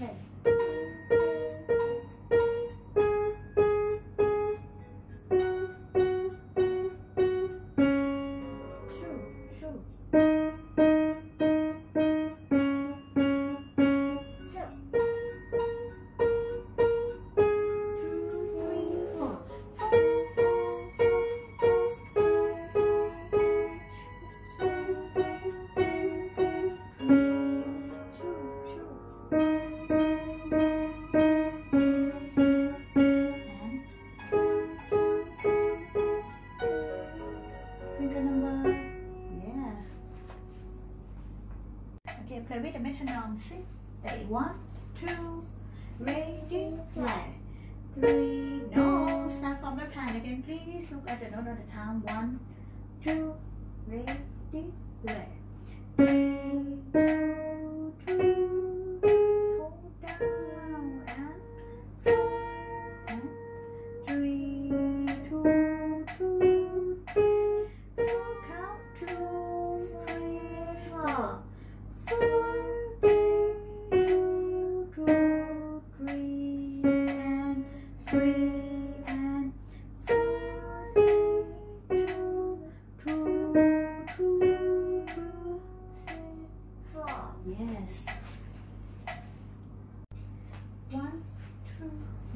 play. Shoo, Okay, play with the metronome. See, that one, two, ready, play. Three, no, start from left hand again, please. Look at the note of the time. One, two, ready, play. Three,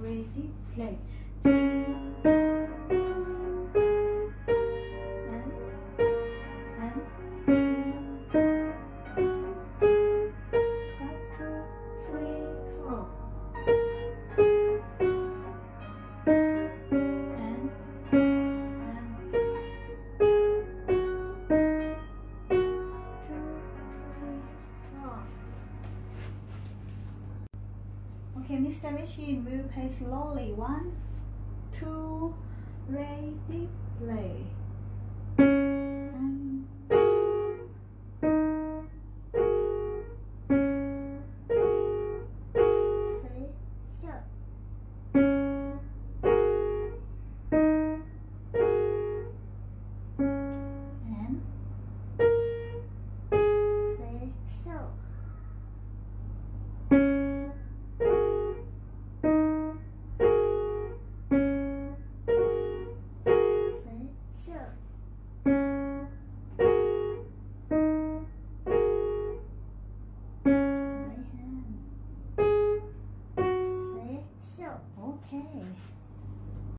ready, play. Three, four. Mr. Machine will play slowly. One, two, ready, play.